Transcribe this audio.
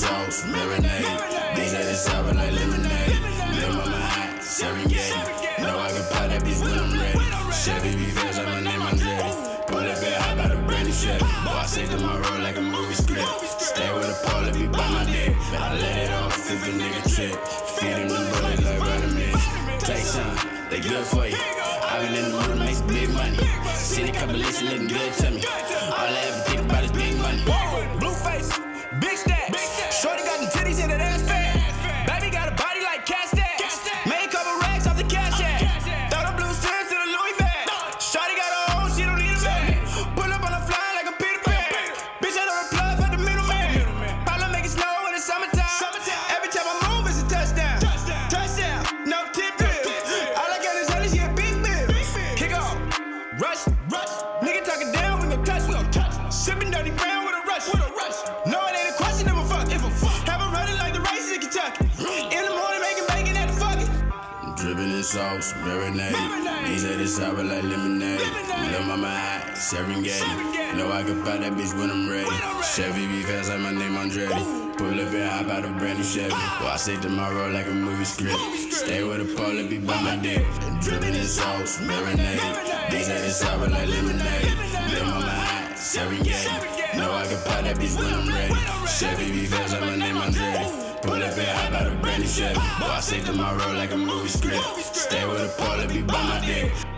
sauce, marinade. The sour like lemonade. Serengeti. Know I can pop that. Chevy be fast my by the brandy Chevy. My roll like a movie script. Stay with a pole, me buy my dick. I let it off if a nigga trip. Feed him the bullet like vitamins. Take some, they good for you. I been in the mood to make big money. Seen a couple lists looking good to me. All I ever Sipping dirty brown with a rush, with a rush. No, it ain't a question if a fuck, if a fuck. Have a running like the races in Kentucky. In the morning, making bacon at the fucking. Dripping in sauce, marinade. These at the sour like lemonade. Little mama hot, Serengeti. Know I can pop that bitch when I'm ready. Chevy be fast like my name Andretti. Pull up and hop out a brand new Chevy. Boy, I say tomorrow like a movie script. Stay with a pole, let me by my dick. Dripping in sauce, marinade. These the sour like lemonade. Little mama hot, Serengeti. Know I can pop that bitch when I'm ready. Chevy be fast like my name Andretti. Pull up and hop out a brand new Chevy. Boy, I say tomorrow like a movie script. Stay with a pole, me by my dick.